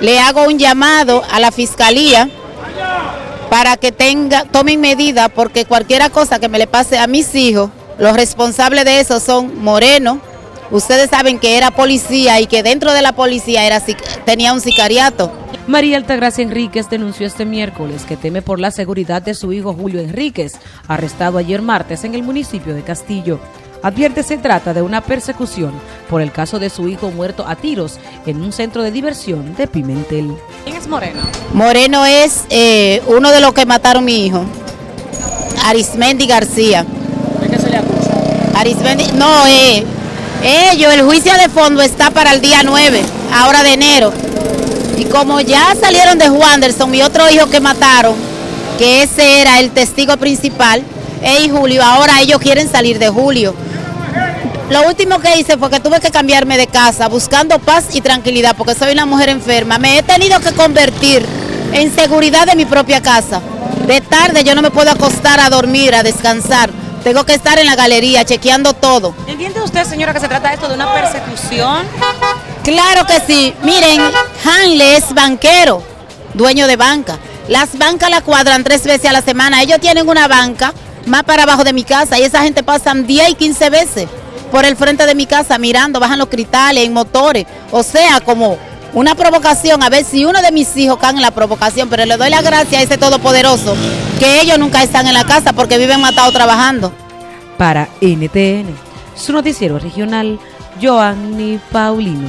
le hago un llamado a la fiscalía para que tenga, tomen medidas porque cualquier cosa que me le pase a mis hijos, los responsables de eso son Moreno. Ustedes saben que era policía y que dentro de la policía era, tenía un sicariato. María Altagracia Enríquez denunció este miércoles que teme por la seguridad de su hijo Julio Enríquez, arrestado ayer martes en el municipio de Castillo. Advierte se trata de una persecución por el caso de su hijo muerto a tiros en un centro de diversión de Pimentel. ¿Quién es Moreno? Moreno es eh, uno de los que mataron a mi hijo, Arismendi García. ¿De qué se le acusa? Arismendi, no, eh, ellos, el juicio de fondo está para el día 9, ahora de enero. Y como ya salieron de Wanderson, mi otro hijo que mataron, que ese era el testigo principal, y Julio, ahora ellos quieren salir de Julio. Lo último que hice fue que tuve que cambiarme de casa buscando paz y tranquilidad porque soy una mujer enferma. Me he tenido que convertir en seguridad de mi propia casa. De tarde yo no me puedo acostar a dormir, a descansar. Tengo que estar en la galería chequeando todo. ¿Entiende usted, señora, que se trata esto de una persecución? Claro que sí. Miren, Hanle es banquero, dueño de banca. Las bancas la cuadran tres veces a la semana. Ellos tienen una banca más para abajo de mi casa y esa gente pasan 10 y 15 veces por el frente de mi casa mirando, bajan los cristales en motores. O sea, como una provocación, a ver si uno de mis hijos cae en la provocación, pero le doy la gracia a ese todopoderoso que ellos nunca están en la casa porque viven matados trabajando. Para NTN, su noticiero regional, Joanny Paulino.